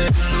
Yeah.